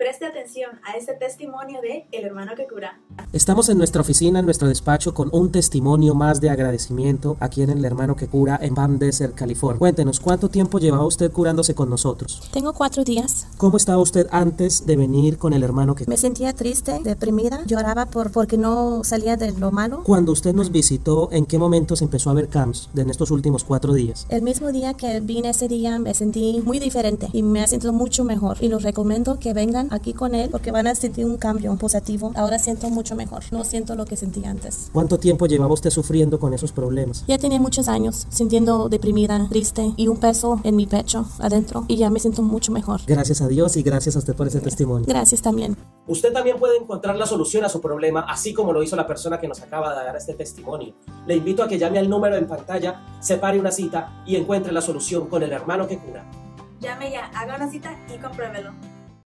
Preste atención a este testimonio de El hermano que cura. Estamos en nuestra oficina, en nuestro despacho, con un testimonio más de agradecimiento aquí en El hermano que cura en Van Desert, California. Cuéntenos, ¿cuánto tiempo llevaba usted curándose con nosotros? Tengo cuatro días. ¿Cómo estaba usted antes de venir con el hermano que Me sentía triste, deprimida, lloraba por porque no salía de lo malo. Cuando usted nos visitó, ¿en qué momentos empezó a ver cambios en estos últimos cuatro días? El mismo día que vine ese día me sentí muy diferente y me ha sentido mucho mejor. Y los recomiendo que vengan aquí con él porque van a sentir un cambio positivo. Ahora siento mucho mejor. No siento lo que sentí antes. ¿Cuánto tiempo llevaba usted sufriendo con esos problemas? Ya tenía muchos años sintiendo deprimida, triste y un peso en mi pecho adentro y ya me siento mucho mejor. Gracias a Dios y gracias a usted por ese testimonio. Gracias también. Usted también puede encontrar la solución a su problema, así como lo hizo la persona que nos acaba de dar este testimonio. Le invito a que llame al número en pantalla, separe una cita y encuentre la solución con el hermano que cura. Llame ya, haga una cita y compruébelo.